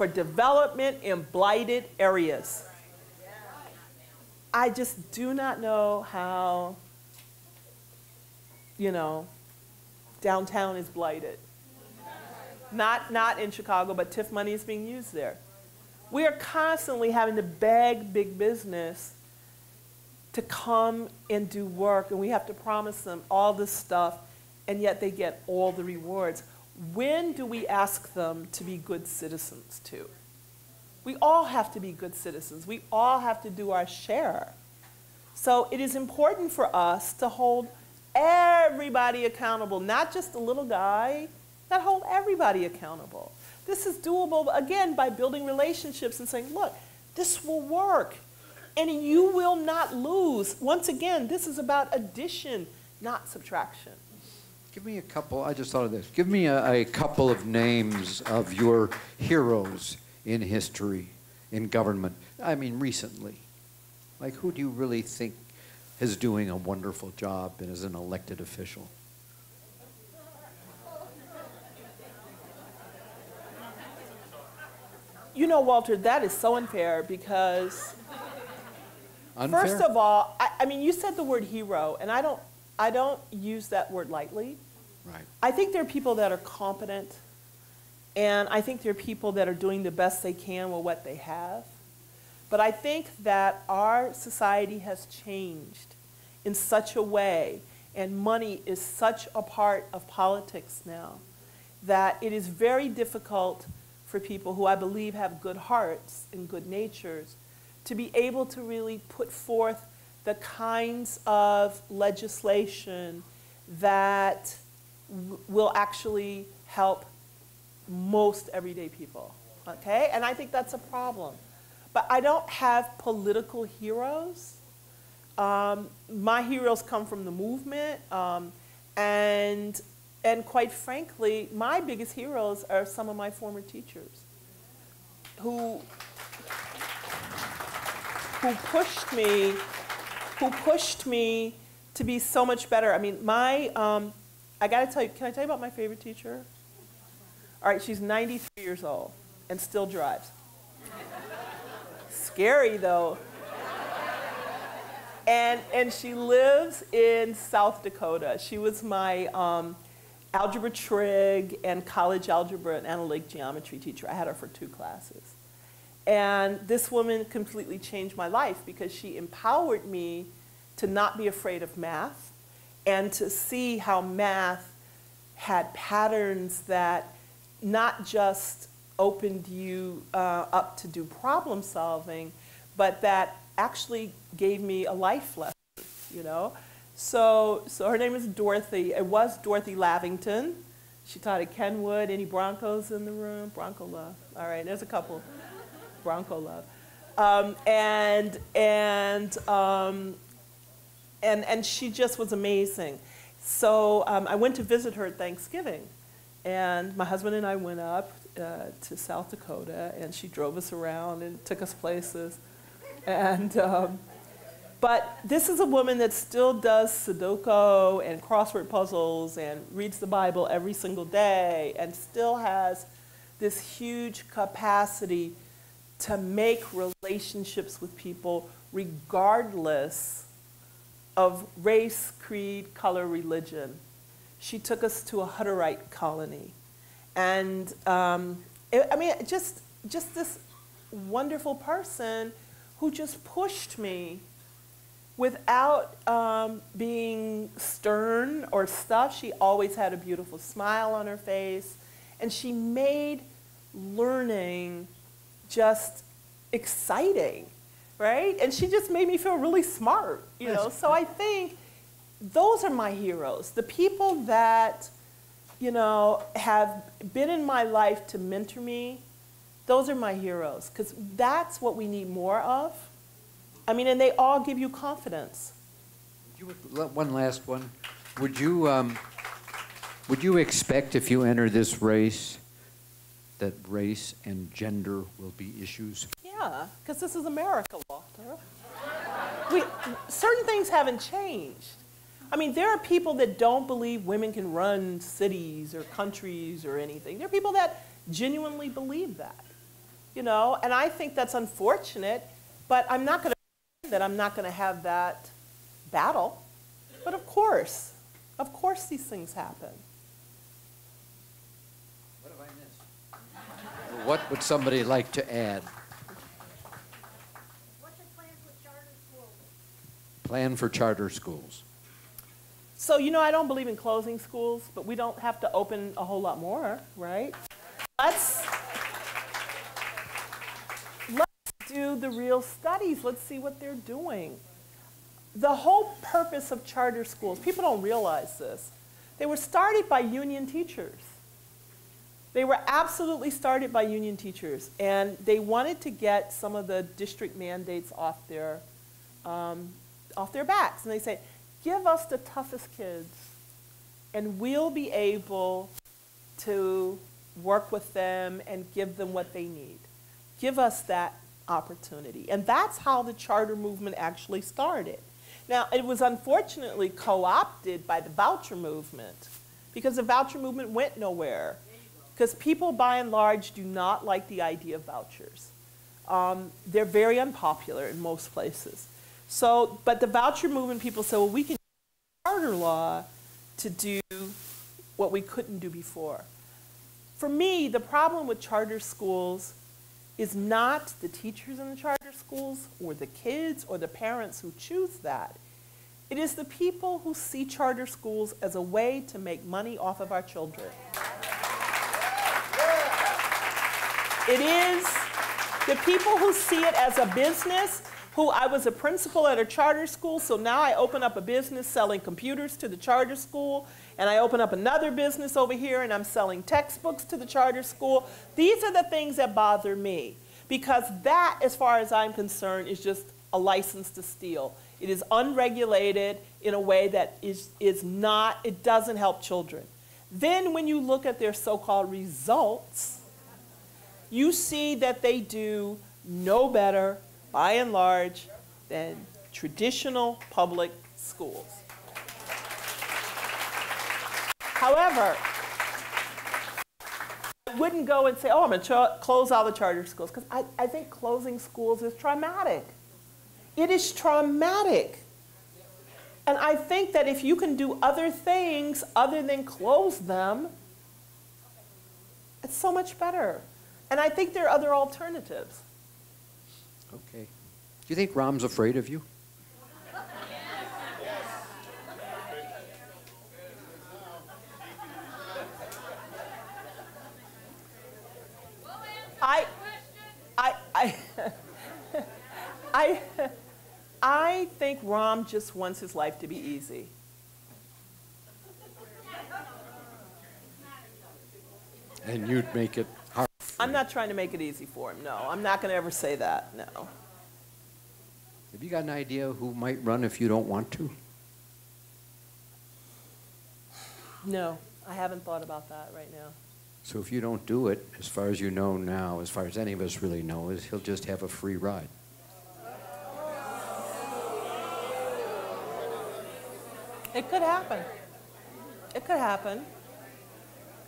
for development in blighted areas. I just do not know how, you know, downtown is blighted. Not, not in Chicago, but TIF money is being used there. We are constantly having to beg big business to come and do work, and we have to promise them all this stuff, and yet they get all the rewards. When do we ask them to be good citizens too? We all have to be good citizens. We all have to do our share. So it is important for us to hold everybody accountable, not just the little guy, that hold everybody accountable. This is doable, again, by building relationships and saying, look, this will work. And you will not lose. Once again, this is about addition, not subtraction. Give me a couple, I just thought of this. Give me a, a couple of names of your heroes in history, in government. I mean, recently. Like, who do you really think is doing a wonderful job and as an elected official? You know, Walter, that is so unfair because Unfair? First of all, I, I mean, you said the word hero, and I don't, I don't use that word lightly. Right. I think there are people that are competent, and I think there are people that are doing the best they can with what they have. But I think that our society has changed in such a way, and money is such a part of politics now, that it is very difficult for people who I believe have good hearts and good natures to be able to really put forth the kinds of legislation that will actually help most everyday people. Okay? And I think that's a problem. But I don't have political heroes. Um, my heroes come from the movement. Um, and, and quite frankly, my biggest heroes are some of my former teachers who who pushed me, who pushed me to be so much better. I mean, my, um, I got to tell you, can I tell you about my favorite teacher? All right, she's 93 years old and still drives. Scary though. And, and she lives in South Dakota. She was my um, algebra trig and college algebra and analytic geometry teacher. I had her for two classes. And this woman completely changed my life because she empowered me to not be afraid of math and to see how math had patterns that not just opened you uh, up to do problem solving, but that actually gave me a life lesson, you know? So, so her name is Dorothy. It was Dorothy Lavington. She taught at Kenwood. Any Broncos in the room? Bronco love. All right, there's a couple. Bronco love. Um, and, and, um, and, and she just was amazing. So um, I went to visit her at Thanksgiving. And my husband and I went up uh, to South Dakota, and she drove us around and took us places. And, um, but this is a woman that still does Sudoku and crossword puzzles and reads the Bible every single day and still has this huge capacity to make relationships with people regardless of race, creed, color, religion. She took us to a Hutterite colony. And um, it, I mean, just, just this wonderful person who just pushed me without um, being stern or stuff. She always had a beautiful smile on her face. And she made learning just exciting, right? And she just made me feel really smart, you know? So I think those are my heroes. The people that, you know, have been in my life to mentor me, those are my heroes, because that's what we need more of. I mean, and they all give you confidence. You, one last one. Would you, um, would you expect if you enter this race that race and gender will be issues? Yeah, because this is America, Walter. We, certain things haven't changed. I mean, there are people that don't believe women can run cities or countries or anything. There are people that genuinely believe that, you know, and I think that's unfortunate, but I'm not going to that I'm not going to have that battle. But of course, of course these things happen. What have I missed? What would somebody like to add? What's your plan for charter schools? Plan for charter schools. So, you know, I don't believe in closing schools, but we don't have to open a whole lot more, right? Let's, let's do the real studies. Let's see what they're doing. The whole purpose of charter schools, people don't realize this, they were started by union teachers. They were absolutely started by union teachers, and they wanted to get some of the district mandates off their, um, off their backs. And they said, give us the toughest kids, and we'll be able to work with them and give them what they need. Give us that opportunity. And that's how the charter movement actually started. Now, it was unfortunately co opted by the voucher movement because the voucher movement went nowhere. Because people, by and large, do not like the idea of vouchers. Um, they're very unpopular in most places. So, but the voucher movement people say, well, we can use charter law to do what we couldn't do before. For me, the problem with charter schools is not the teachers in the charter schools or the kids or the parents who choose that. It is the people who see charter schools as a way to make money off of our children. It is the people who see it as a business, who I was a principal at a charter school, so now I open up a business selling computers to the charter school, and I open up another business over here and I'm selling textbooks to the charter school. These are the things that bother me because that, as far as I'm concerned, is just a license to steal. It is unregulated in a way that is, is not, it doesn't help children. Then when you look at their so-called results, you see that they do no better, by and large, than traditional public schools. However, I wouldn't go and say, oh, I'm going to close all the charter schools, because I, I think closing schools is traumatic. It is traumatic. And I think that if you can do other things other than close them, it's so much better. And I think there are other alternatives. Okay. Do you think Rahm's afraid of you? I, I, I, (laughs) I, I think Rahm just wants his life to be easy. And you'd make it I'm not trying to make it easy for him. No, I'm not going to ever say that. No. Have you got an idea who might run if you don't want to? No, I haven't thought about that right now. So if you don't do it, as far as you know now, as far as any of us really know, is he'll just have a free ride. It could happen. It could happen.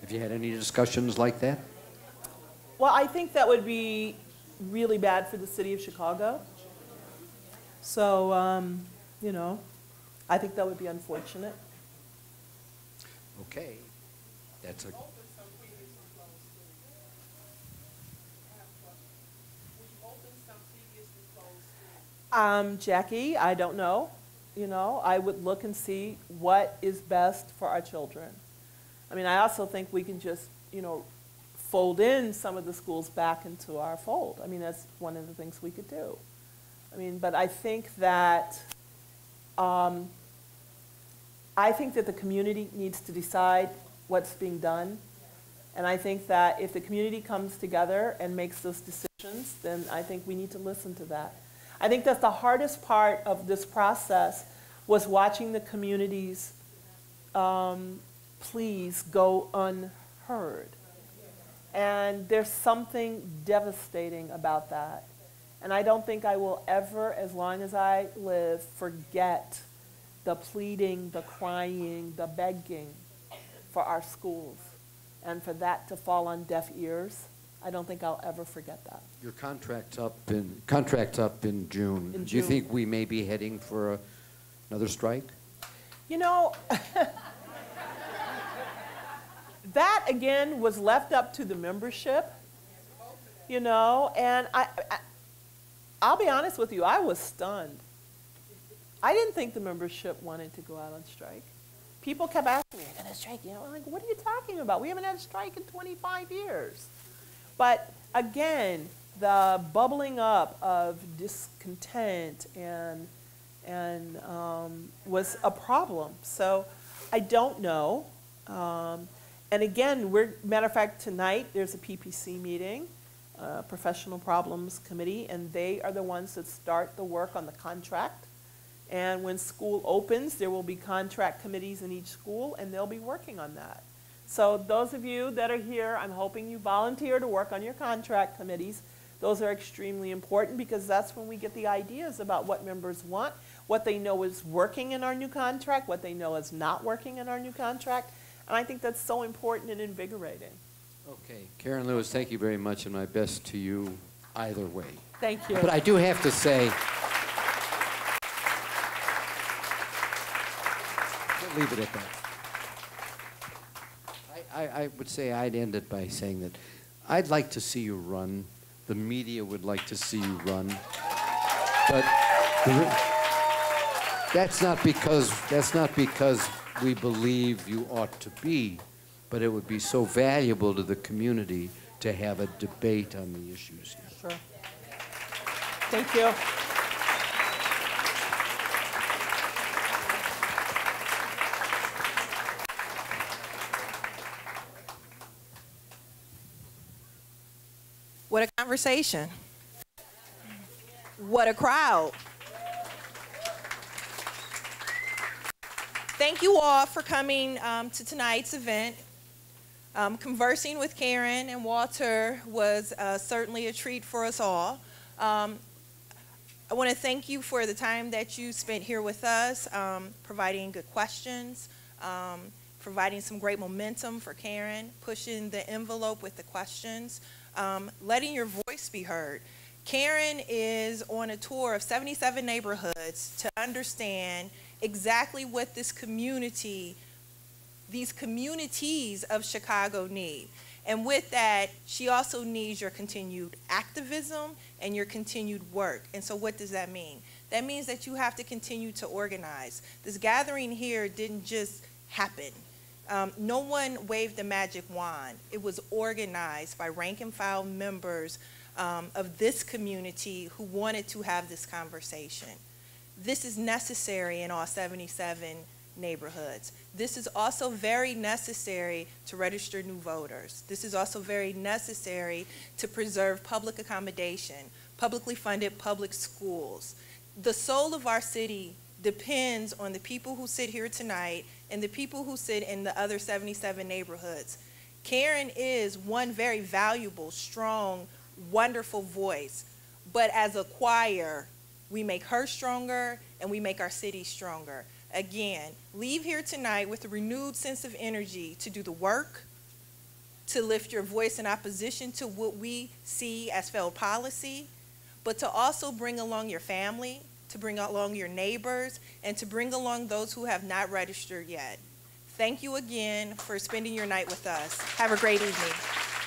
Have you had any discussions like that? Well, I think that would be really bad for the city of Chicago. So, um, you know, I think that would be unfortunate. Okay. That's a, Um, Jackie, I don't know. You know, I would look and see what is best for our children. I mean, I also think we can just, you know, fold in some of the schools back into our fold. I mean, that's one of the things we could do. I mean, but I think that, um, I think that the community needs to decide what's being done. And I think that if the community comes together and makes those decisions, then I think we need to listen to that. I think that's the hardest part of this process was watching the community's um, pleas go unheard. And there's something devastating about that. And I don't think I will ever, as long as I live, forget the pleading, the crying, the begging for our schools. And for that to fall on deaf ears, I don't think I'll ever forget that. your contract's up in, contract's up in June. In Do you think we may be heading for a- another strike? You know, (laughs) that again was left up to the membership, you know, and I, I, I'll be honest with you, I was stunned. I didn't think the membership wanted to go out on strike. People kept asking me, "Are going to strike?" You know, I'm like, what are you talking about? We haven't had a strike in 25 years. But again, the bubbling up of discontent and and um, was a problem. So I don't know. Um, and again, we're matter of fact tonight there's a PPC meeting, uh, Professional Problems Committee, and they are the ones that start the work on the contract. And when school opens, there will be contract committees in each school, and they'll be working on that. So those of you that are here, I'm hoping you volunteer to work on your contract committees. Those are extremely important because that's when we get the ideas about what members want, what they know is working in our new contract, what they know is not working in our new contract. And I think that's so important and invigorating. Okay, Karen Lewis, thank you very much, and my best to you either way. Thank you. But I do have to say, we'll leave it at that. I, I, I would say I'd end it by saying that I'd like to see you run. The media would like to see you run. But that's not because, that's not because we believe you ought to be, but it would be so valuable to the community to have a debate on the issues here. Sure. Thank you. What a conversation. What a crowd. Thank you all for coming um, to tonight's event. Um, conversing with Karen and Walter was uh, certainly a treat for us all. Um, I want to thank you for the time that you spent here with us, um, providing good questions, um, providing some great momentum for Karen, pushing the envelope with the questions, um, letting your voice be heard. Karen is on a tour of 77 neighborhoods to understand exactly what this community, these communities of Chicago need. And with that, she also needs your continued activism and your continued work. And so, what does that mean? That means that you have to continue to organize. This gathering here didn't just happen. Um, no one waved a magic wand. It was organized by rank and file members um, of this community who wanted to have this conversation. This is necessary in all 77 neighborhoods. This is also very necessary to register new voters. This is also very necessary to preserve public accommodation, publicly funded public schools. The soul of our city depends on the people who sit here tonight and the people who sit in the other 77 neighborhoods. Karen is one very valuable, strong, wonderful voice, but as a choir, we make her stronger and we make our city stronger. Again, leave here tonight with a renewed sense of energy to do the work, to lift your voice in opposition to what we see as failed policy, but to also bring along your family, to bring along your neighbors, and to bring along those who have not registered yet. Thank you again for spending your night with us. Have a great evening.